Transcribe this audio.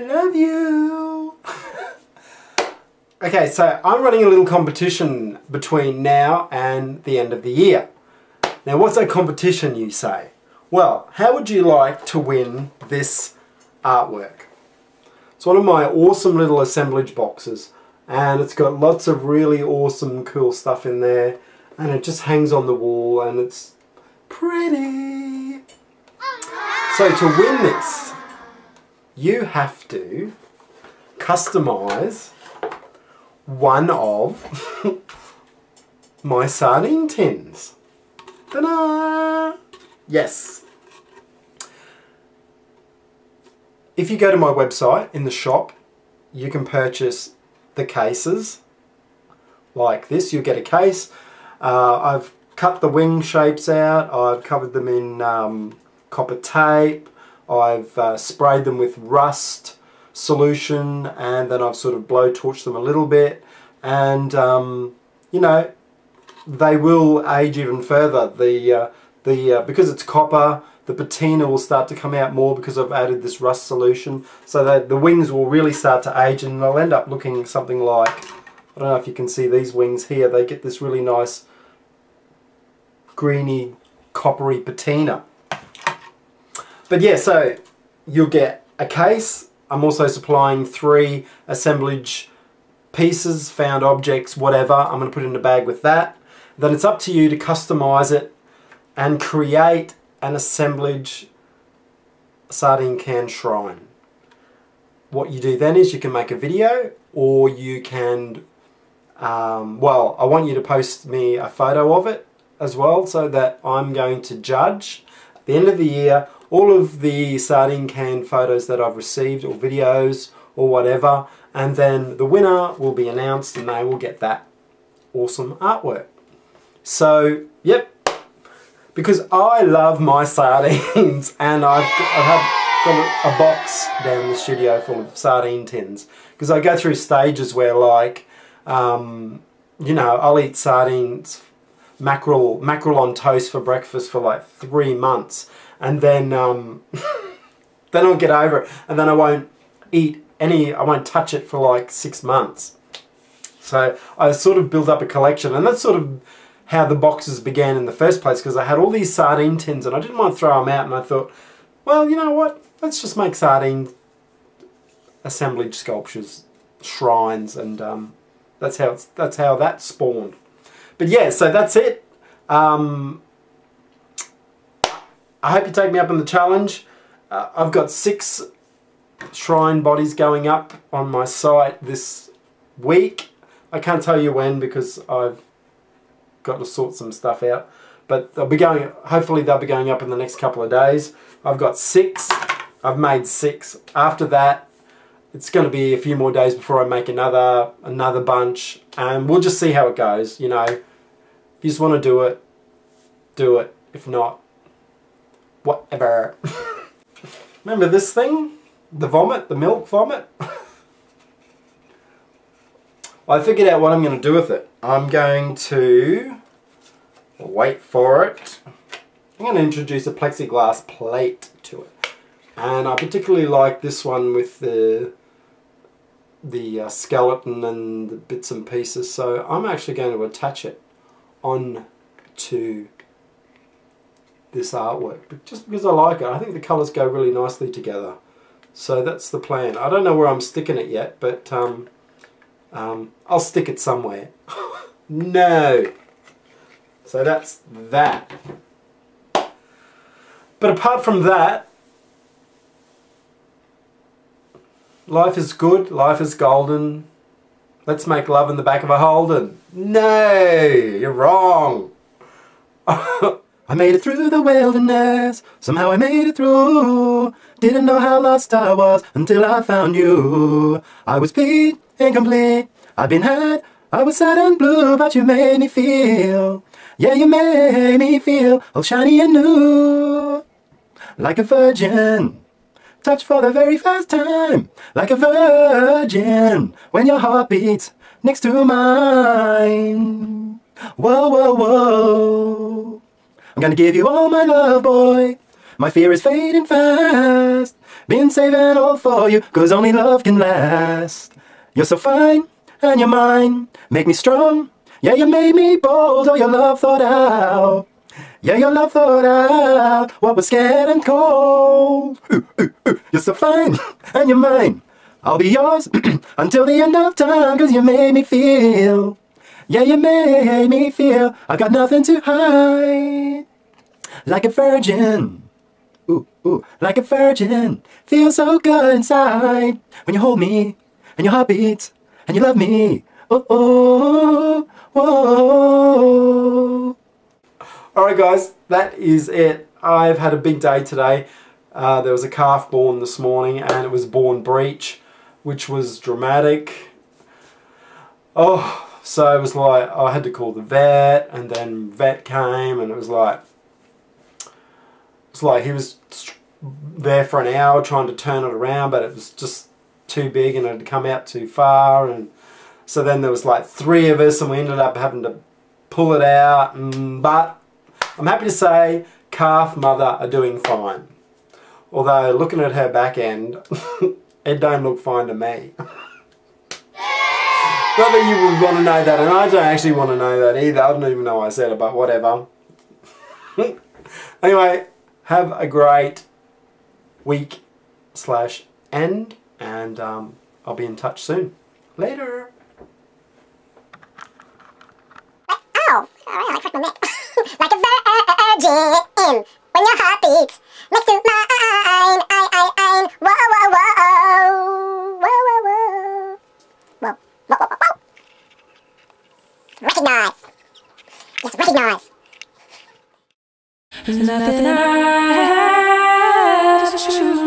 I love you. okay, so I'm running a little competition between now and the end of the year. Now, what's a competition, you say? Well, how would you like to win this artwork? It's one of my awesome little assemblage boxes and it's got lots of really awesome cool stuff in there and it just hangs on the wall and it's pretty. So to win this, you have to customize one of my sardine tins. Ta-da! Yes. If you go to my website in the shop, you can purchase the cases like this. You'll get a case. Uh, I've cut the wing shapes out. I've covered them in um, copper tape. I've uh, sprayed them with rust solution and then I've sort of blow torched them a little bit and um, you know they will age even further. The uh, the uh, because it's copper, the patina will start to come out more because I've added this rust solution, so that the wings will really start to age, and they'll end up looking something like I don't know if you can see these wings here. They get this really nice greeny, coppery patina. But yeah, so you'll get a case. I'm also supplying three assemblage pieces, found objects, whatever. I'm going to put it in a bag with that then it's up to you to customize it and create an assemblage sardine can shrine. What you do then is you can make a video or you can, um, well, I want you to post me a photo of it as well so that I'm going to judge at the end of the year all of the sardine can photos that I've received or videos or whatever and then the winner will be announced and they will get that awesome artwork. So, yep, because I love my sardines and I've, I've got a box down the studio full of sardine tins because I go through stages where like, um, you know, I'll eat sardines, mackerel, mackerel on toast for breakfast for like three months and then, um, then I'll get over it and then I won't eat any, I won't touch it for like six months. So I sort of built up a collection and that's sort of how the boxes began in the first place because I had all these sardine tins and I didn't want to throw them out and I thought, well, you know what, let's just make sardine assemblage sculptures, shrines, and um, that's how that's how that spawned. But yeah, so that's it. Um, I hope you take me up on the challenge. Uh, I've got six shrine bodies going up on my site this week. I can't tell you when because I've got to sort some stuff out. But they'll be going, hopefully they'll be going up in the next couple of days. I've got six. I've made six. After that, it's going to be a few more days before I make another another bunch. And we'll just see how it goes, you know. If you just want to do it, do it. If not, whatever. Remember this thing? The vomit? The milk vomit? I figured out what I'm going to do with it. I'm going to wait for it. I'm going to introduce a plexiglass plate to it. And I particularly like this one with the the uh, skeleton and the bits and pieces so I'm actually going to attach it on to this artwork but just because I like it I think the colours go really nicely together so that's the plan I don't know where I'm sticking it yet but um, um, I'll stick it somewhere. no. So that's that. But apart from that, life is good, life is golden. Let's make love in the back of a Holden. No, you're wrong. I made it through the wilderness, somehow I made it through. Didn't know how lost I was until I found you. I was Pete incomplete. I've been hurt, I was sad and blue, but you made me feel. Yeah, you made me feel all shiny and new. Like a virgin, touched for the very first time. Like a virgin, when your heart beats next to mine. Whoa, whoa, whoa. I'm gonna give you all my love, boy. My fear is fading fast. Been saving all for you, cause only love can last. You're so fine, and you're mine. Make me strong. Yeah, you made me bold. Oh, your love thought out. Yeah, your love thought out what was scared and cold. Ooh, ooh, ooh. You're so fine, and you're mine. I'll be yours until the end of time, cause you made me feel. Yeah, you made me feel I got nothing to hide. Like a virgin. Ooh, ooh, like a virgin. Feels so good inside when you hold me and your heart beats and you love me. Oh, oh, whoa. Alright guys, that is it. I've had a big day today. Uh, there was a calf born this morning and it was born breech, which was dramatic. Oh, so it was like I had to call the vet and then vet came and it was like it's like he was there for an hour trying to turn it around but it was just too big and it had come out too far and so then there was like three of us and we ended up having to pull it out and, but I'm happy to say calf mother are doing fine. Although looking at her back end it don't look fine to me that you would want to know that and I don't actually want to know that either I don't even know why I said it but whatever anyway have a great week slash end and um, I'll be in touch soon. Later. Oh, alright, I cracked my neck. Let's recognize. There's nothing I have is true.